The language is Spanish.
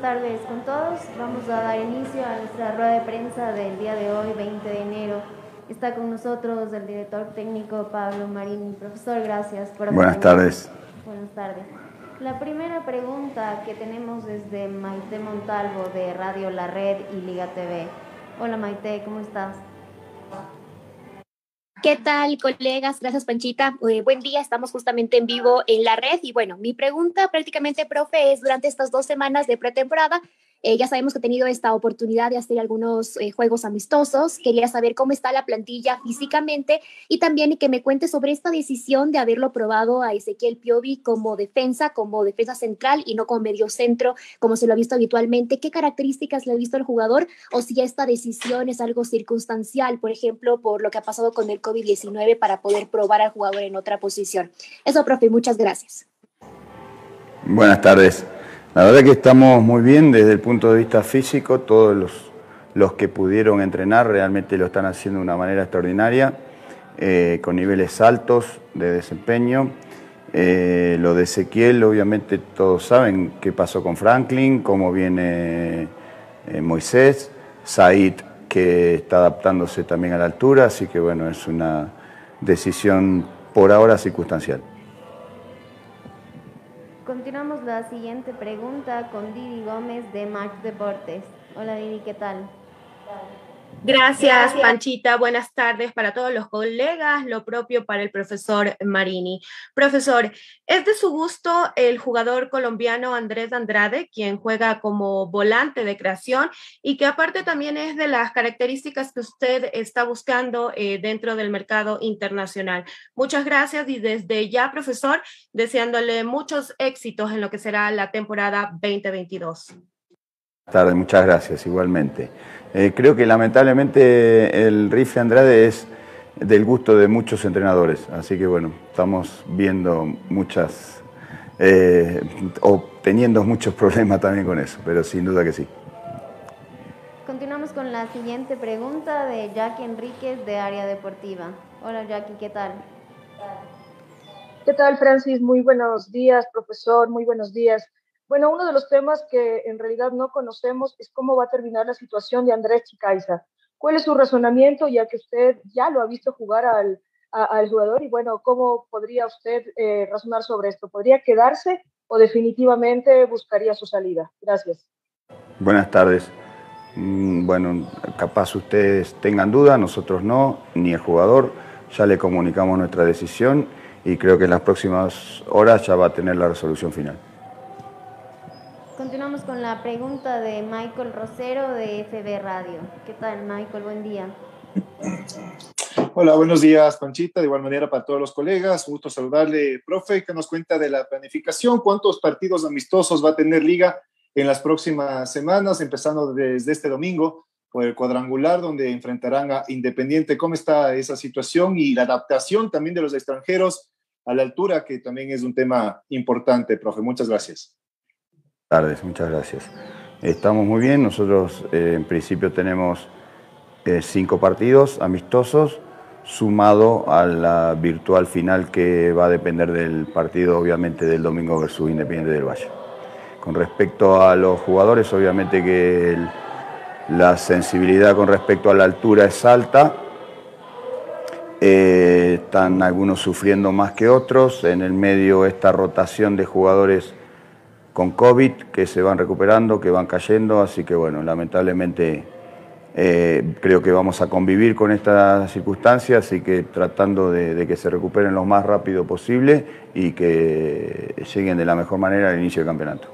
buenas tardes con todos. Vamos a dar inicio a nuestra rueda de prensa del día de hoy, 20 de enero. Está con nosotros el director técnico Pablo Marín. Profesor, gracias por Buenas tardes. Buenas tardes. La primera pregunta que tenemos es de Maite Montalvo de Radio La Red y Liga TV. Hola Maite, ¿cómo estás? ¿Qué tal, colegas? Gracias, Panchita. Eh, buen día, estamos justamente en vivo en la red. Y bueno, mi pregunta prácticamente, profe, es durante estas dos semanas de pretemporada, eh, ya sabemos que he tenido esta oportunidad de hacer algunos eh, juegos amistosos. Quería saber cómo está la plantilla físicamente y también que me cuente sobre esta decisión de haberlo probado a Ezequiel Piovi como defensa, como defensa central y no como medio centro, como se lo ha visto habitualmente. ¿Qué características le ha visto el jugador? O si esta decisión es algo circunstancial, por ejemplo, por lo que ha pasado con el COVID-19 para poder probar al jugador en otra posición. Eso, profe, muchas gracias. Buenas tardes. La verdad que estamos muy bien desde el punto de vista físico, todos los, los que pudieron entrenar realmente lo están haciendo de una manera extraordinaria, eh, con niveles altos de desempeño. Eh, lo de Ezequiel, obviamente todos saben qué pasó con Franklin, cómo viene eh, Moisés, Said que está adaptándose también a la altura, así que bueno, es una decisión por ahora circunstancial. Continuamos la siguiente pregunta con Didi Gómez de Max Deportes. Hola Didi, ¿qué tal? Gracias, Panchita. Buenas tardes para todos los colegas, lo propio para el profesor Marini. Profesor, ¿es de su gusto el jugador colombiano Andrés Andrade, quien juega como volante de creación y que aparte también es de las características que usted está buscando eh, dentro del mercado internacional? Muchas gracias y desde ya, profesor, deseándole muchos éxitos en lo que será la temporada 2022. Tarde, muchas gracias, igualmente. Eh, creo que lamentablemente el rifle Andrade es del gusto de muchos entrenadores, así que bueno, estamos viendo muchas, eh, o teniendo muchos problemas también con eso, pero sin duda que sí. Continuamos con la siguiente pregunta de Jackie Enríquez de Área Deportiva. Hola Jackie, ¿qué tal? ¿Qué tal Francis? Muy buenos días, profesor, muy buenos días. Bueno, uno de los temas que en realidad no conocemos es cómo va a terminar la situación de Andrés Chicaiza. ¿Cuál es su razonamiento, ya que usted ya lo ha visto jugar al, jugador? Y bueno, ¿cómo podría usted eh, razonar sobre esto? ¿Podría quedarse o definitivamente buscaría su salida? Gracias. Buenas tardes. Mm, bueno, capaz ustedes tengan duda, nosotros no, ni el jugador. Ya le comunicamos nuestra decisión y creo que en las próximas horas ya va a tener la resolución final. Continuamos con la pregunta de Michael Rosero de FB Radio. ¿Qué tal, Michael? Buen día. Hola, buenos días, Panchita. De igual manera para todos los colegas. Un gusto saludarle, profe, que nos cuenta de la planificación. ¿Cuántos partidos amistosos va a tener Liga en las próximas semanas, empezando desde este domingo por el cuadrangular, donde enfrentarán a Independiente? ¿Cómo está esa situación y la adaptación también de los extranjeros a la altura, que también es un tema importante, profe? Muchas gracias tardes, muchas gracias. Estamos muy bien, nosotros eh, en principio tenemos eh, cinco partidos amistosos, sumado a la virtual final que va a depender del partido, obviamente, del domingo versus Independiente del Valle. Con respecto a los jugadores, obviamente que la sensibilidad con respecto a la altura es alta, eh, están algunos sufriendo más que otros, en el medio esta rotación de jugadores con COVID, que se van recuperando, que van cayendo, así que bueno, lamentablemente eh, creo que vamos a convivir con estas circunstancias, así que tratando de, que se recuperen lo más rápido posible y que lleguen de la mejor manera al inicio del campeonato.